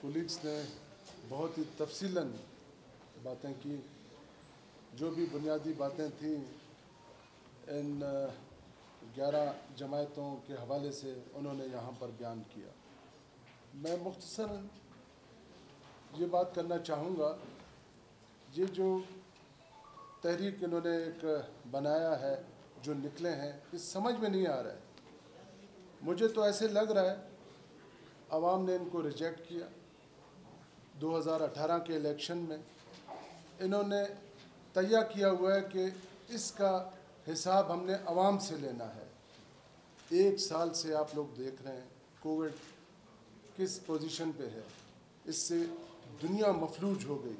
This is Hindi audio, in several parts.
कोलीग्स ने बहुत ही तफसीला बातें की, जो भी बुनियादी बातें थीं, इन ग्यारह जमायतों के हवाले से उन्होंने यहाँ पर बयान किया। मैं मुख्तसर ये बात करना चाहूँगा, ये जो तहरीक इन्होंने एक बनाया है, जो निकले हैं ये समझ में नहीं आ रहा है। मुझे तो ऐसे लग रहा है, आवाम ने इनको रिजेक्ट किया। 2018 के इलेक्शन में इन्होंने तैयार किया हुआ है कि इसका हिसाब हमने आवाम से लेना है। एक साल से आप लोग देख रहे हैं, कोविड किस पोजीशन पे है। इससे दुनिया मफलूज हो गई।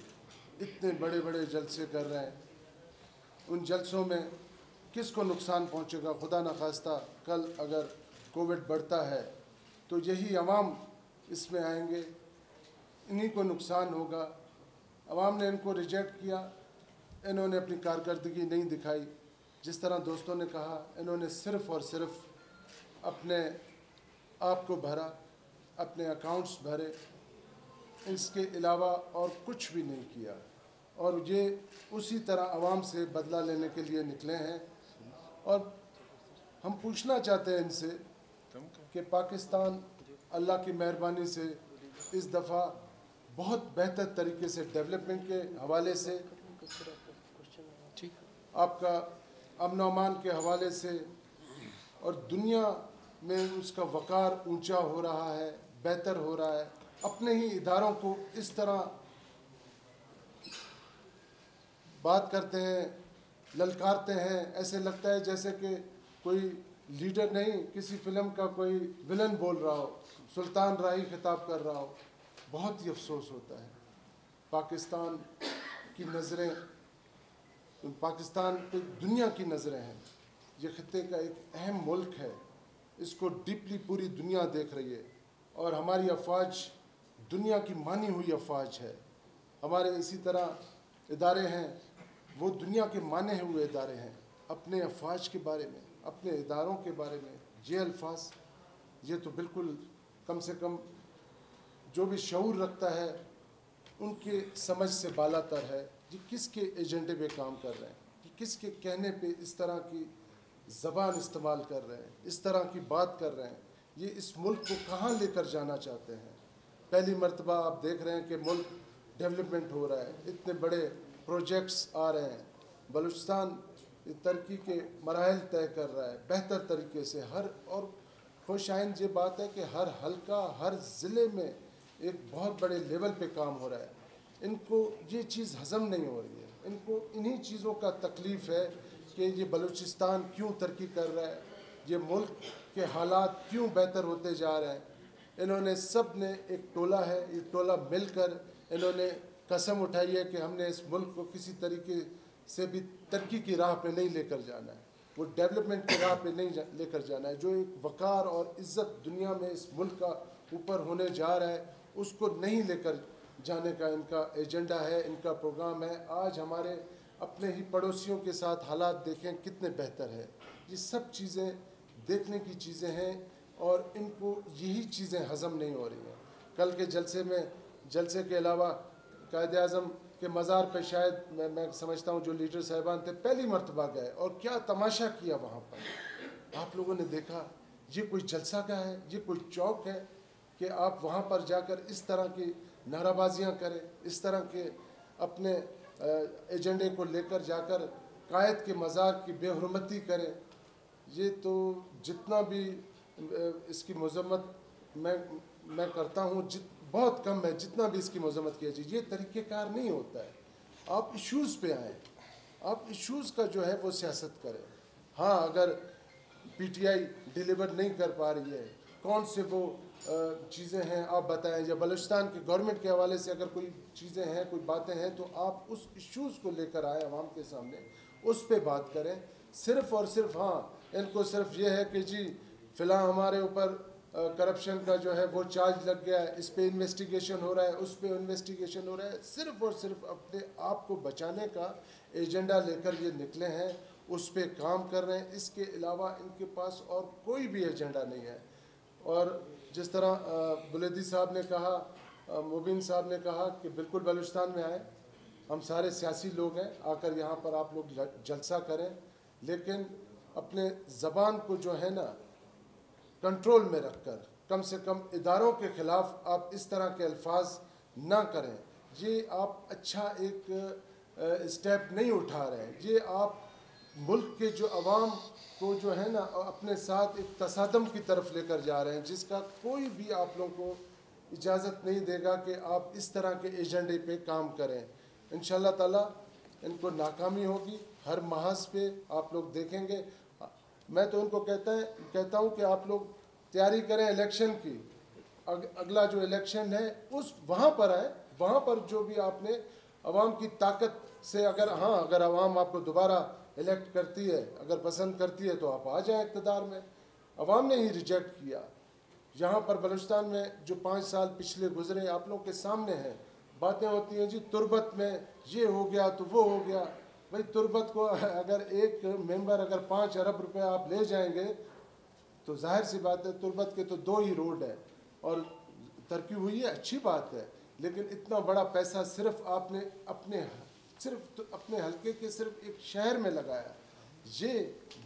इतने बड़े बड़े जलसे कर रहे हैं। उन जलसों में किस को नुकसान पहुंचेगा, खुदा न खास्ता, कल अगर कोविड बढ़ता है तो यही आवाम इसमें आएँगे। इन्हीं को नुकसान होगा। आवाम ने इनको रिजेक्ट किया। इन्होंने अपनी कारकर्दगी नहीं दिखाई। जिस तरह दोस्तों ने कहा, इन्होंने सिर्फ़ और सिर्फ़ अपने आप को भरा, अपने अकाउंट्स भरे। इसके अलावा और कुछ भी नहीं किया। और ये उसी तरह आवाम से बदला लेने के लिए निकले हैं। और हम पूछना चाहते हैं इनसे कि पाकिस्तान अल्लाह की मेहरबानी से इस दफ़ा बहुत बेहतर तरीके से डेवलपमेंट के हवाले से आपका अमन अमान के हवाले से और दुनिया में उसका वक़ार ऊँचा हो रहा है, बेहतर हो रहा है। अपने ही इदारों को इस तरह बात करते हैं, ललकारते हैं, ऐसे लगता है जैसे कि कोई लीडर नहीं, किसी फ़िल्म का कोई विलन बोल रहा हो, सुल्तान राही खिताब कर रहा हो। बहुत ही अफसोस होता है। पाकिस्तान की नज़रें, पाकिस्तान पे दुनिया की नज़रें हैं। ये ख़त्े का एक अहम मुल्क है। इसको डीपली पूरी दुनिया देख रही है और हमारी अफवाज, दुनिया की मानी हुई अफवाज है। हमारे इसी तरह इदारे हैं, वो दुनिया के माने हुए इदारे हैं, अपने अफवाज के बारे में, अपने इदारों के बारे में। ये अल्फाज, ये तो बिल्कुल कम से कम जो भी शूर रखता है, उनके समझ से बालातर है कि किसके एजेंडे पे काम कर रहे हैं, कि किसके कहने पे इस तरह की ज़बान इस्तेमाल कर रहे हैं, इस तरह की बात कर रहे हैं। ये इस मुल्क को कहाँ लेकर जाना चाहते हैं? पहली मरतबा आप देख रहे हैं कि मुल्क डेवलपमेंट हो रहा है, इतने बड़े प्रोजेक्ट्स आ रहे हैं। बलूचिस्तान तरक्की के मराहल तय कर रहा है, बेहतर तरीके से। हर, और खुश आइंद ये बात है कि हर हल्का, हर ज़िले में एक बहुत बड़े लेवल पे काम हो रहा है। इनको ये चीज़ हज़म नहीं हो रही है। इनको इन्हीं चीज़ों का तकलीफ़ है कि ये बलूचिस्तान क्यों तरक्की कर रहा है? ये मुल्क के हालात क्यों बेहतर होते जा रहे हैं? इन्होंने सबने एक टोला है, ये टोला मिलकर इन्होंने कसम उठाई है कि हमने इस मुल्क को किसी तरीके से भी तरक्की की राह पे नहीं लेकर जाना है। वो डेवलपमेंट की राह पे नहीं लेकर जाना है। जो एक वक़ार और इज़्ज़त दुनिया में इस मुल्क का ऊपर होने जा रहा है उसको नहीं लेकर जाने का इनका एजेंडा है, इनका प्रोग्राम है। आज हमारे अपने ही पड़ोसियों के साथ हालात देखें, कितने बेहतर है। ये सब चीज़ें, देखने की चीज़ें हैं और इनको, यही चीज़ें हज़म नहीं हो रही हैं। कल के जलसे में, जलसे के अलावा कायद अज़म के मज़ार पे शायद मैं मैं समझता हूँ जो लीडर साहबान थे, पहली मरतबा गए और क्या तमाशा किया वहाँ पर। आप लोगों ने देखा, ये कोई जलसा का है? ये कोई चौक है? कि आप वहाँ पर जाकर इस तरह की नाराबाजियाँ करें, इस तरह के अपने एजेंडे को लेकर जाकर कायद के मज़ार की बेहरमती करें। ये तो जितना भी इसकी मजम्मत मैं मैं करता हूँ, जित, बहुत कम है, जितना भी इसकी मजम्मत किया जाए, ये तरीक़ेकार नहीं होता है। आप इश्यूज़ पे आए, आप इश्यूज़ का जो है वो सियासत करें। हाँ अगर पीटीआई डिलीवर नहीं कर पा रही है कौन से वो चीज़ें हैं, आप बताएँ। या बलूचिस्तान के गवर्नमेंट के हवाले से अगर कोई चीज़ें हैं, कोई बातें हैं तो आप उस इश्यूज़ को लेकर आए आवाम के सामने, उस पर बात करें। सिर्फ़ और सिर्फ़ हाँ इनको सिर्फ़ ये है कि जी, फ़िलहाल हमारे ऊपर करप्शन का जो है, वो चार्ज लग गया है। इस पर इन्वेस्टिगेशन हो रहा है, उस पर इन्वेस्टिगेशन हो रहा है। सिर्फ़ और सिर्फ़ अपने आप को बचाने का एजेंडा लेकर ये निकले हैं, उस पर काम कर रहे हैं। इसके अलावा इनके पास और कोई भी एजेंडा नहीं है। और जिस तरह बुलेदी साहब ने कहा मुबीन साहब ने कहा कि बिल्कुल बलूचिस्तान में आए। हम सारे सियासी लोग हैं, आकर यहाँ पर आप लोग जलसा करें। लेकिन अपने ज़बान को जो है ना, कंट्रोल में रखकर, कम से कम इदारों के ख़िलाफ़ आप इस तरह के अल्फाज ना करें। ये आप अच्छा एक स्टेप नहीं उठा रहे हैं। ये आप मुल्क के जो अवाम को जो है ना अपने साथ एक तसादम की तरफ़ लेकर जा रहे हैं जिसका कोई भी आप लोगों को इजाज़त नहीं देगा कि आप इस तरह के एजेंडे पे काम करें। इन ताला इनको नाकामी होगी हर महाज पे आप लोग देखेंगे। मैं तो उनको कहता है कहता हूँ कि आप लोग तैयारी करें इलेक्शन की। अग, अगला जो इलेक्शन है उस वहाँ पर आए वहाँ पर जो भी आपने अवाम की ताकत से अगर हाँ अगर आवाम आपको दोबारा इलेक्ट करती है, अगर पसंद करती है तो आप आ जाए इकतदार में। अवाम ने ही रिजेक्ट किया। यहाँ पर बलूचिस्तान में जो पाँच साल पिछले गुजरे, आप लोगों के सामने हैं। बातें होती हैं, जी, तुरबत में ये हो गया तो वो हो गया। भाई, तुरबत को अगर एक मेंबर अगर पाँच अरब रुपए आप ले जाएँगे तो ज़ाहिर सी बात है, तुरबत के तो दो ही रोड है। और तरक्की हुई है, अच्छी बात है, लेकिन इतना बड़ा पैसा सिर्फ़ आपने अपने सिर्फ़ तो अपने हलके के सिर्फ़ एक शहर में लगाया। ये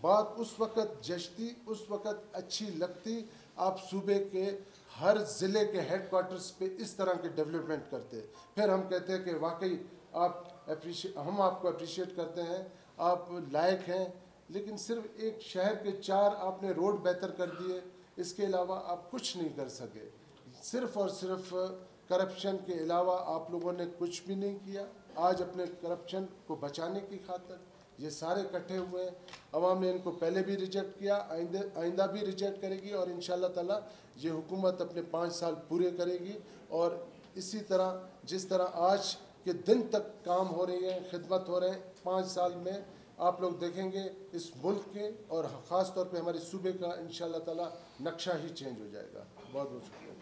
बात उस वक़्त जचती उस वक़्त अच्छी लगती। आप सूबे के हर ज़िले के हेड क्वार्टर्स पे इस तरह के डेवलपमेंट करते। फिर हम कहते हैं कि वाकई आप अप्रिशिएट हम आपको अप्रिशिएट करते हैं। आप लायक हैं, लेकिन सिर्फ़ एक शहर के चार आपने रोड बेहतर कर दिए। इसके अलावा आप कुछ नहीं कर सके। सिर्फ़ और सिर्फ़ करप्शन के अलावा आप लोगों ने कुछ भी नहीं किया। आज अपने करप्शन को बचाने की खातर ये सारे इकट्ठे हुए हैं। अवाम ने इनको पहले भी रिजेक्ट किया, आइंदे, आइंदा भी रिजेक्ट करेगी और इन ताला ये हुकूमत अपने पाँच साल पूरे करेगी। और इसी तरह, जिस तरह आज के दिन तक काम हो रही है, खिदमत हो रहे हैं, पाँच साल में आप लोग देखेंगे इस मुल्क के और ख़ास तौर पे हमारे सूबे का इन ताला नक्शा ही चेंज हो जाएगा। बहुत बहुत शुक्रिया।